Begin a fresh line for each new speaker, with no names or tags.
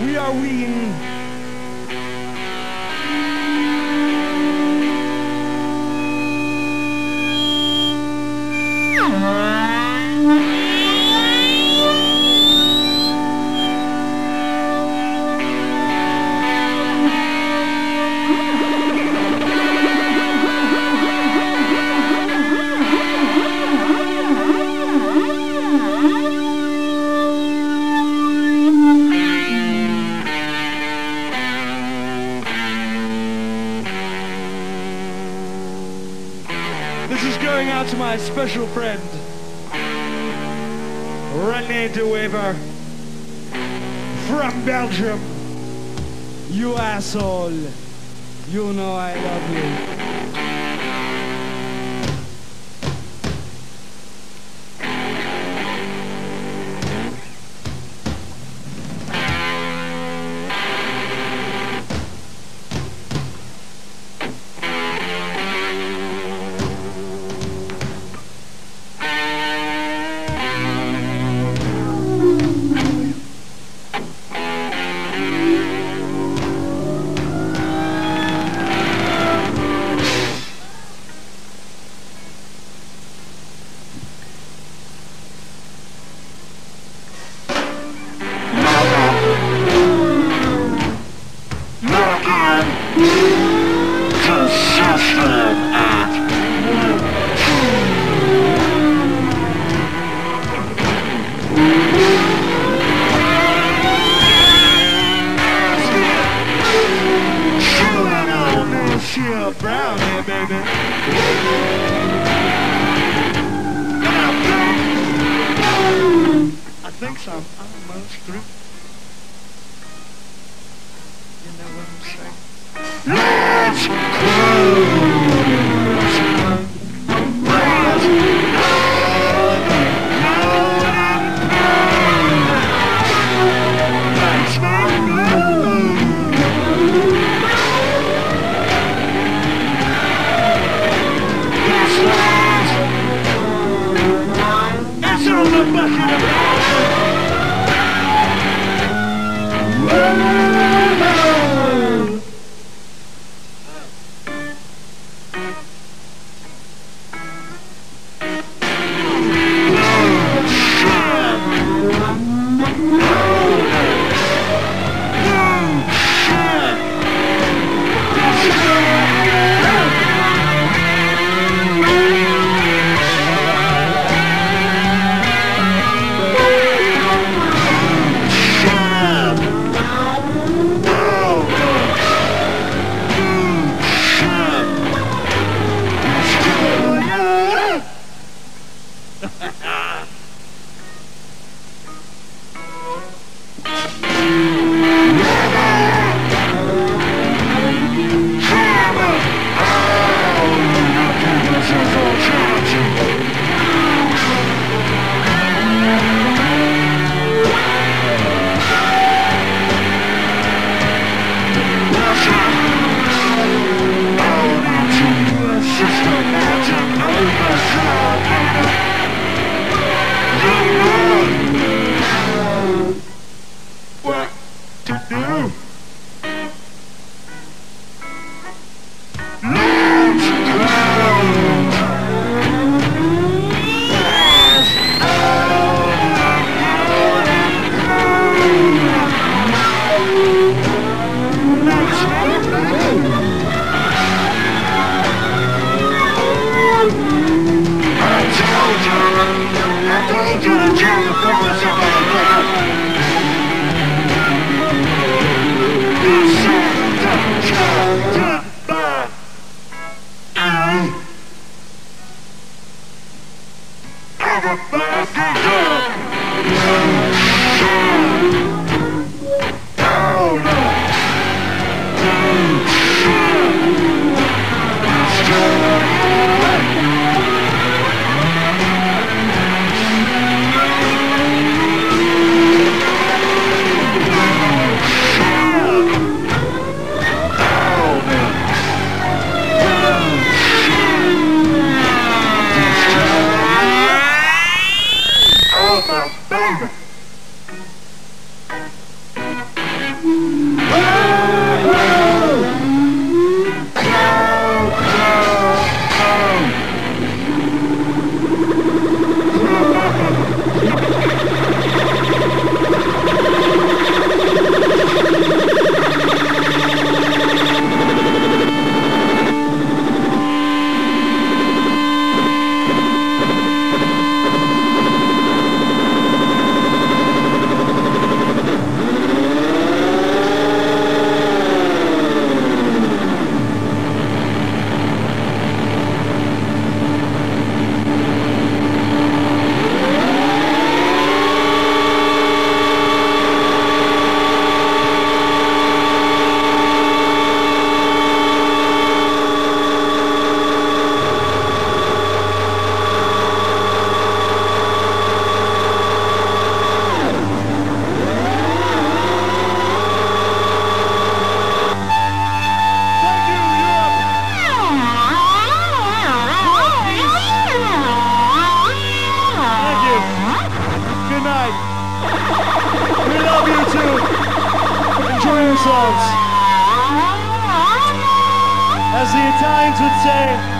We are Ween. This is going out to my special friend, René de Wever from Belgium. You asshole. You know I love you. I'm almost through. You know what I'm saying? It's Oh
to enjoy ourselves. As the Italians would say,